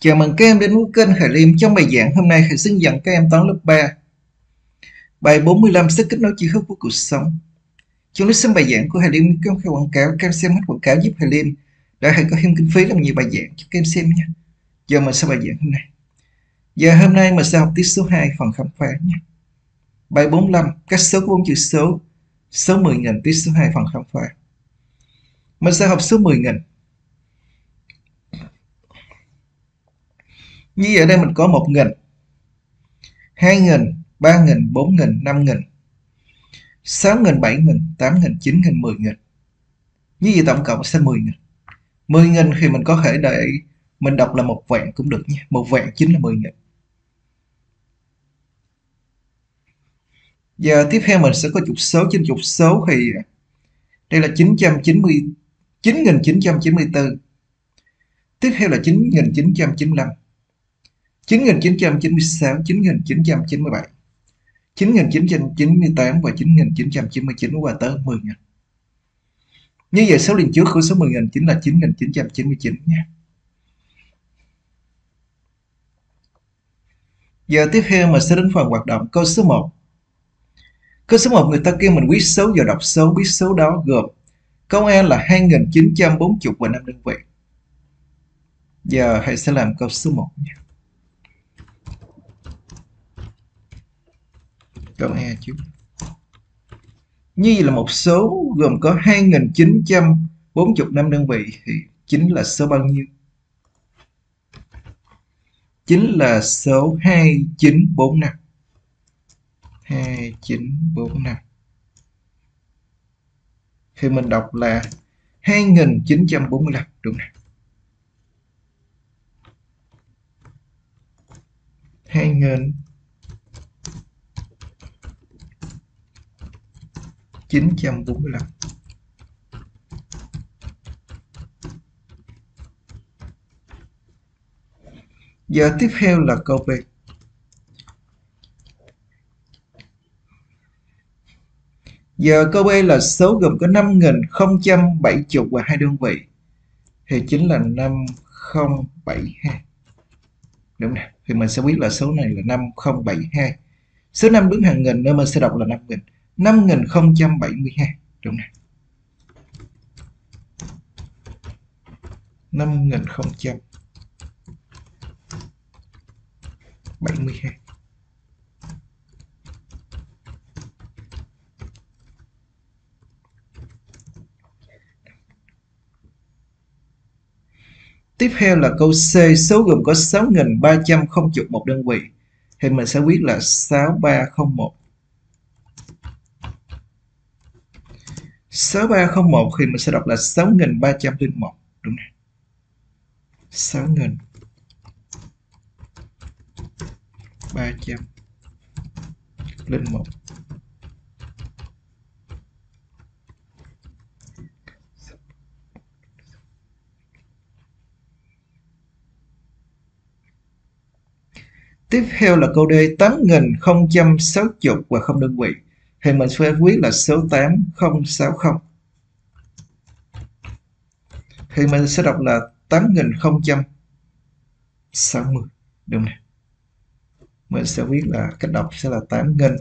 Chào mừng các em đến với kênh Khải Liêm. Trong bài giảng hôm nay, Khải xin dẫn các em toán lớp 3. Bài 45 sức kết nối chi thức của cuộc sống. Trong lúc xem bài giảng của Hải Liêm, các em khai quảng cáo, các em xem hết quảng cáo giúp Hải Liêm đã hãy có thêm kinh phí làm nhiều bài giảng cho các em xem nha. Giờ mình sẽ bài giảng hôm nay. Giờ hôm nay mình sẽ học tiết số 2 phần khám phá nha. Bài 45, các số của bốn chữ số, số 10.000 tiết số 2 phần khám phá. Mình sẽ học số 10.000 Như vậy đây mình có 1 nghìn 2 nghìn 3 như vậy đây mình có một nghìn 4 nghìn 5 nghìn 6 nghìn 7 nghìn 8 nghìn 9 nghìn 10 nghìn Như vậy tổng cộng sẽ 10 nghìn. 10 nghìn thì mình có thể để mình đọc là một vạn cũng được nha. Một vạn chính là 10 nghìn. Giờ tiếp theo mình sẽ có trục số. Trên trục số thì đây là 990 9994 tiếp theo là 9995 9996, 9997, 9998 và 9999 qua tới 10.000. Như vậy số liền trước của số 10.000 chính là 9999 nha. Giờ tiếp theo mình sẽ đến phần hoạt động câu số 1. Câu số 1 người ta kêu mình quyết số và đọc số biết số đó gồm câu A là 2940 và 5 đơn vị. Giờ hãy sẽ làm câu số 1 nha. Câu E trước Nhi là một số gồm có 2.940 năm đơn vị thì chính là số bao nhiêu? Chính là số 2945. 2945. Thì mình đọc là 2945 đúng không? 2000 945 Giờ tiếp theo là câu B. Giờ câu B là số gồm có 5070 và hai đơn vị, Thì chính là 5072 Đúng nè, Thì mình sẽ biết là số này là 5072 Số 5 đứng hàng nghìn nên mình sẽ đọc là 5000 5072 đúng này 5072 Tiếp theo là câu C, số gồm có 6.301 đơn vị. Thì mình sẽ viết là 6301. 6301 thì mình sẽ đọc là 6301 đúng không? 6301 Tiếp theo là câu D 8060 và không đơn vị thì mình sẽ viết là số 8060 thì mình sẽ đọc là 8060 đúng này mình sẽ viết là cách đọc sẽ là 8000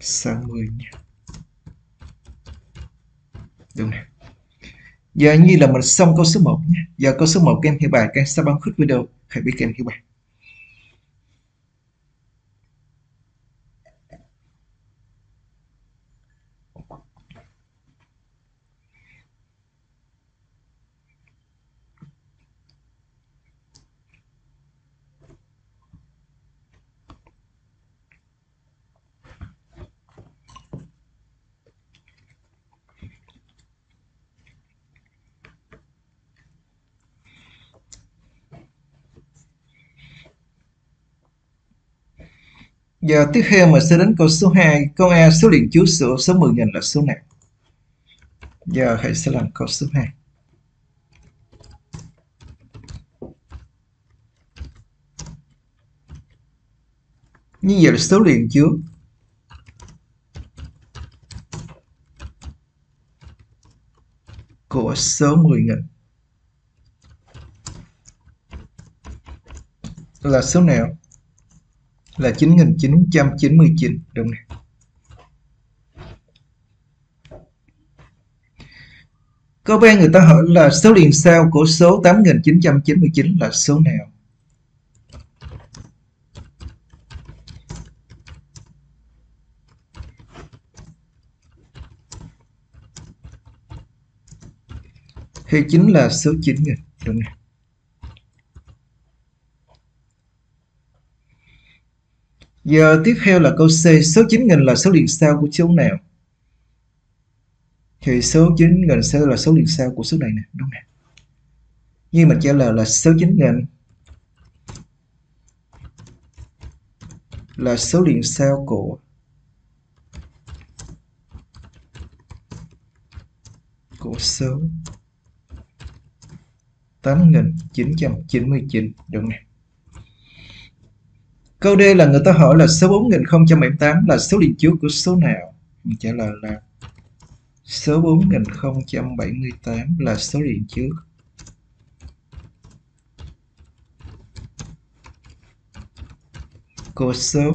60 nha. Đúng này giờ như là mình xong câu số 1 nhé giờ câu số 1 các em hiểu bài, các em sẽ bấm khích video hãy biết các em hiểu bài. Giờ tiếp theo mình sẽ đến câu số 2. Câu A, số liền trước sửa số 10 nghìn là số nào? Giờ hãy sẽ làm câu số 2. Như vậy là số liền trước. số 10 nghìn là số nào? Là 9999 đúng này. Có B người ta hỏi là số liền sau của số 8999 là số nào? Thì chính là số 9 nghìn, đúng này. Giờ tiếp theo là câu C, số 9000 là số liền sao của số nào? Thì số 9000 sẽ là số liền sao của số này nè, đúng nè. Như mình trả lời là số 9000 là số liền sao của của số 8999 đúng nè. Câu D là người ta hỏi là số 4078 là số liền trước của số nào? Mình trả lời là số 4078 là số liền trước. Của số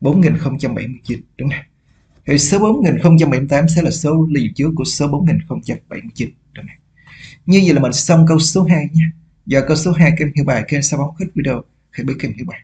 4079 đúng không? Thì số 4078 sẽ là số liền trước của số 4079 đúng không? Như vậy là mình xong câu số 2 nha. Giờ câu số 2 kèm hiệu hiểu bài, kênh sao bóng khích video, khi biết kèm hiệu hiểu bài.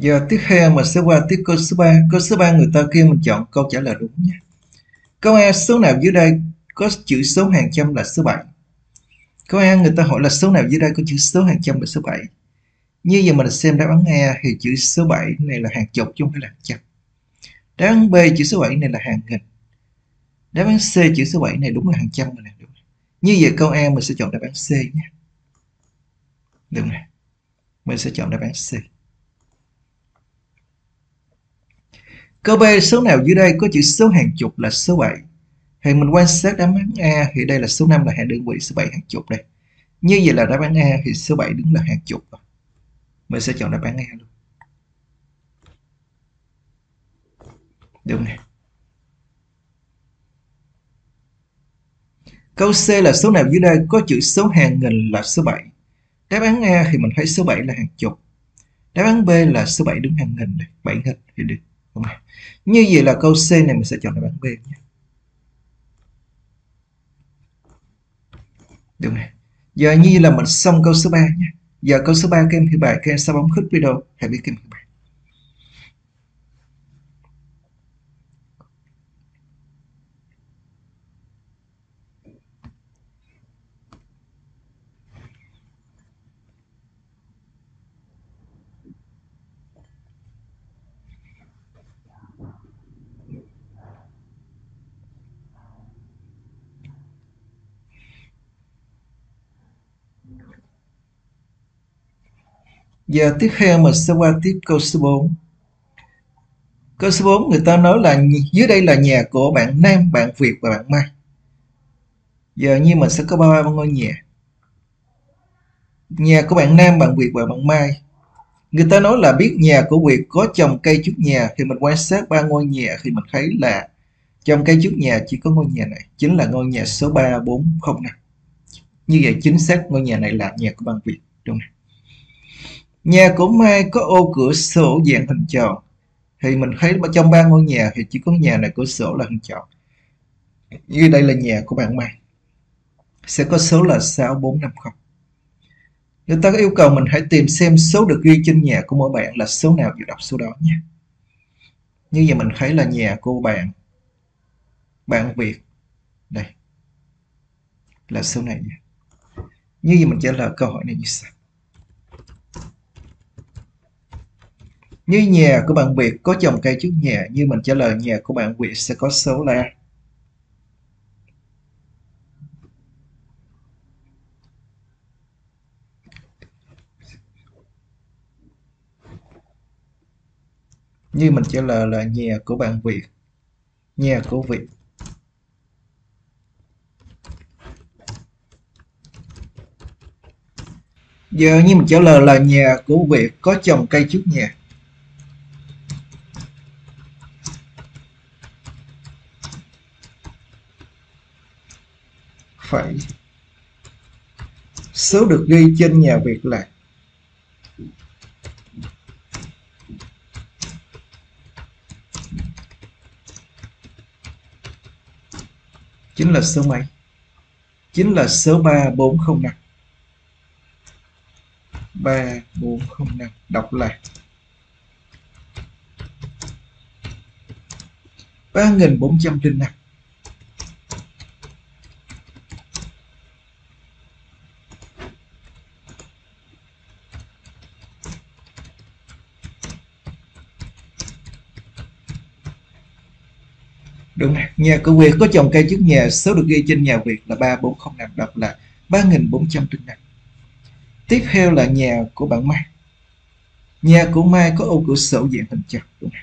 Giờ tiếp theo mình sẽ qua tiếp câu số 3. Câu số 3 người ta kêu mình chọn câu trả lời đúng nhé. Câu A, số nào dưới đây có chữ số hàng trăm là số 7. Câu A, người ta hỏi là số nào dưới đây có chữ số hàng trăm là số 7. Như giờ mình xem đáp án A thì chữ số 7 này là hàng chục chứ không phải là hàng trăm. Đáp án B, chữ số 7 này là hàng nghìn. Đáp án C, chữ số 7 này đúng là hàng trăm rồi nè. Đúng. Như vậy câu A mình sẽ chọn đáp án C nhé. Đúng rồi Mình sẽ chọn đáp án C. Cơ B số nào dưới đây có chữ số hàng chục là số 7? Thì mình quan sát đáp án A thì đây là số 5 là hàng đơn vị, số 7 hàng chục đây. Như vậy là đáp án A thì số 7 đứng là hàng chục rồi. Mình sẽ chọn đáp án A luôn. Đúng nè Câu C là số nào dưới đây có chữ số hàng nghìn là số 7? Đáp án A thì mình thấy số 7 là hàng chục. Đáp án B là số 7 đứng hàng nghìn này, 7 nghìn thì được. Đúng rồi. Như vậy là câu C này mình sẽ chọn đáp án B nhé. Đúng này. Giờ như là mình xong câu số 3 nhé. Giờ câu số 3 các em hiểu bài, các em sao bấm khích video, hãy biết các em hiểu bài. Giờ tiếp theo mình sẽ qua tiếp câu số 4. Câu số 4 người ta nói là dưới đây là nhà của bạn Nam, bạn Việt và bạn Mai. Giờ như mình sẽ có ba ngôi nhà. Nhà của bạn Nam, bạn Việt và bạn Mai. Người ta nói là biết nhà của Việt có trồng cây trước nhà thì mình quan sát ba ngôi nhà thì mình thấy là trong cây trước nhà chỉ có ngôi nhà này, chính là ngôi nhà số 3405. Như vậy chính xác ngôi nhà này là nhà của bạn Việt, đúng không? Nhà của Mai có ô cửa sổ dạng hình tròn. Thì mình thấy trong ba ngôi nhà thì chỉ có nhà này, cửa sổ là hình tròn. Như đây là nhà của bạn Mai. Sẽ có số là 6450. Người ta có yêu cầu, mình hãy tìm xem số được ghi trên nhà của mỗi bạn là số nào và đọc số đó nhé. Như vậy mình thấy là nhà của bạn bạn Việt đây, là số này nhé. Như vậy mình trả lời câu hỏi này như sau. Như nhà của bạn Việt có trồng cây trước nhà, như mình trả lời nhà của bạn Việt sẽ có số là Như mình trả lời là nhà của bạn Việt. Nhà của Việt. Giờ như mình trả lời là nhà của Việt có trồng cây trước nhà. Phải số được ghi trên nhà Việt là chính là số mấy? Chính là số 3405 3405 đọc là 3405 Đúng rồi. nhà của Việt có trồng cây trước nhà, số được ghi trên nhà Việt là 3405, đọc là 3405. Tiếp theo là nhà của bạn Mai. Nhà của Mai có ô cửa sổ dạng hình tròn, đúng rồi.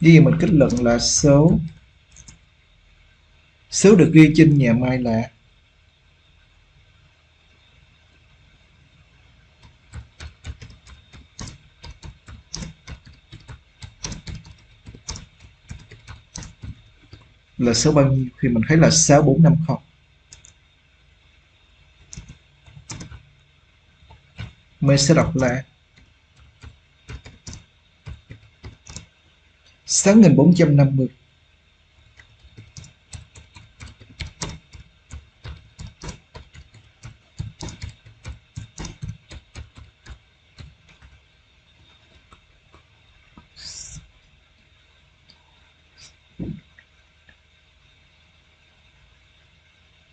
Vì mình kết luận là số số được ghi trên nhà Mai là là số bao nhiêu thì mình thấy là 6450 mình sẽ đọc là 6450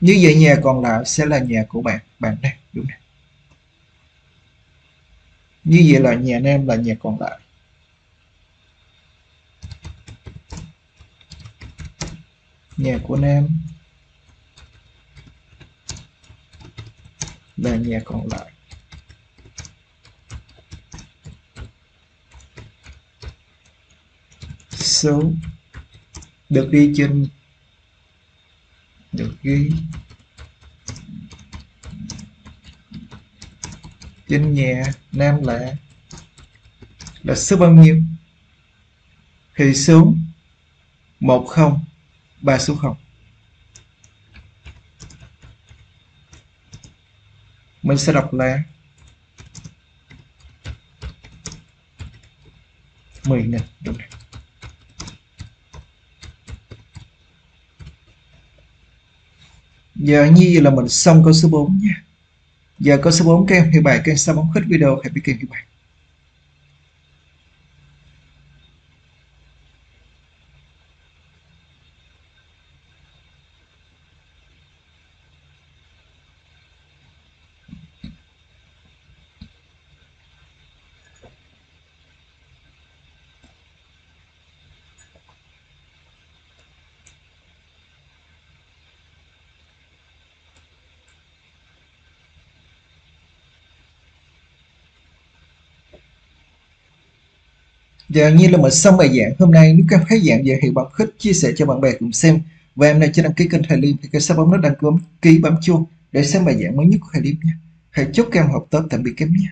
Như vậy nhà còn lại sẽ là nhà của bạn, bạn đây, đúng này. Như vậy là nhà nam là nhà còn lại. Nhà của Nam. Là nhà còn lại. Số. Được ghi trên. Được ghi. Trên nhà Nam là. Là số bao nhiêu? Thì số một không. 3 số 0 mình sẽ đọc là 10 nè đúng này giờ như vậy là mình xong câu số 4 nha. Giờ câu số 4 các em hiểu bài các em sao bóng khích video hãy biết kênh hiểu bài. Giờ như là mình xong bài giảng hôm nay nếu các em thấy dạng dễ hiểu bấm khích chia sẻ cho bạn bè cùng xem và em này chưa đăng ký kênh Thầy Liêm thì các sao bấm nút đăng ký bấm chuông để xem bài giảng mới nhất của Thầy Liêm nha. thầy chúc các em học tốt, tạm biệt các em nhé.